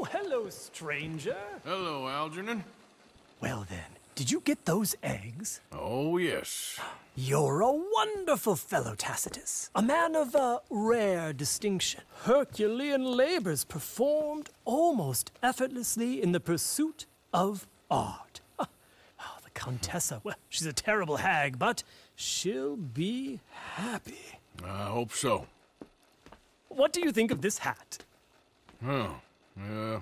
Oh, hello, stranger. Hello, Algernon. Well then, did you get those eggs? Oh, yes. You're a wonderful fellow, Tacitus. A man of uh, rare distinction. Herculean labors performed almost effortlessly in the pursuit of art. Oh, the Contessa, well, she's a terrible hag, but she'll be happy. I hope so. What do you think of this hat? Oh, yeah.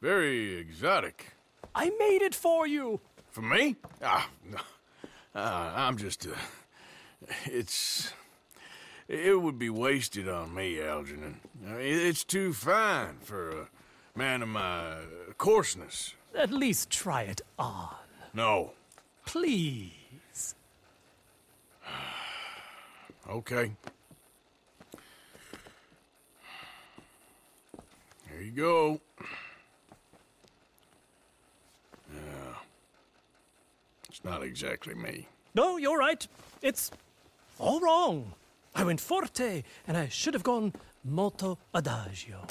Very exotic. I made it for you. For me? Ah, no. Uh, I'm just, uh, it's, it would be wasted on me, Algernon. It's too fine for a man of my coarseness. At least try it on. No. Please. Okay. You go. Yeah. It's not exactly me. No, you're right. It's all wrong. I went forte, and I should have gone molto adagio.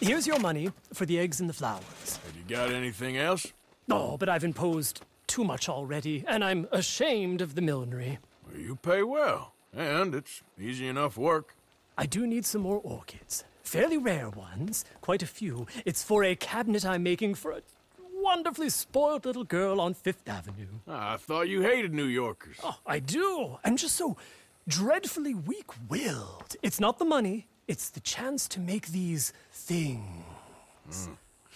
Here's your money for the eggs and the flowers. Have you got anything else? Oh, but I've imposed too much already, and I'm ashamed of the millinery. Well, you pay well, and it's easy enough work. I do need some more orchids. Fairly rare ones, quite a few. It's for a cabinet I'm making for a wonderfully spoiled little girl on Fifth Avenue. Ah, I thought you hated New Yorkers. Oh, I do. I'm just so dreadfully weak willed. It's not the money, it's the chance to make these things. Hmm.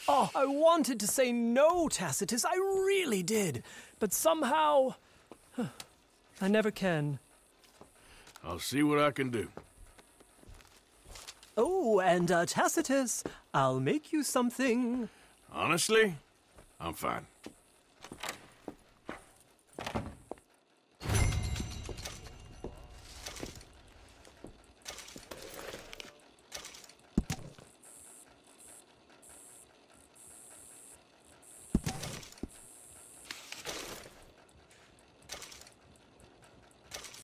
Oh, I wanted to say no, Tacitus. I really did. But somehow, huh, I never can. I'll see what I can do. Oh, and uh, Tacitus, I'll make you something. Honestly, I'm fine.